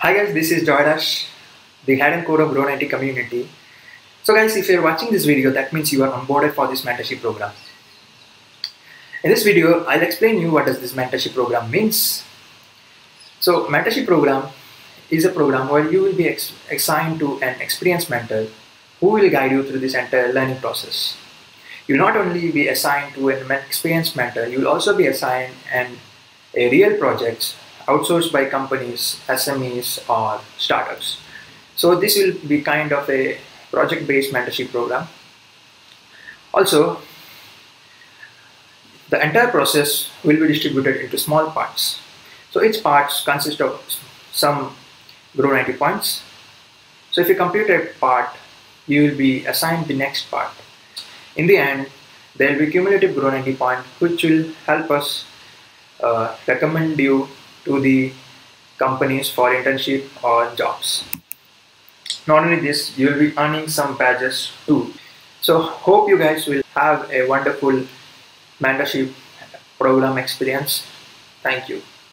Hi guys, this is Joydash, the head and core of Grow 90 community. So guys, if you're watching this video, that means you are onboarded for this mentorship program. In this video, I'll explain you what does this mentorship program means. So mentorship program is a program where you will be assigned to an experienced mentor who will guide you through this entire learning process. You'll not only be assigned to an experienced mentor, you'll also be assigned an, a real project outsourced by companies, SMEs or startups. So this will be kind of a project-based mentorship program. Also, the entire process will be distributed into small parts. So each part consists of some grow 90 points. So if you complete a part, you will be assigned the next part. In the end, there will be cumulative grow 90 point which will help us uh, recommend you to the companies for internship or jobs. Not only this, you will be earning some badges too. So hope you guys will have a wonderful mentorship program experience. Thank you.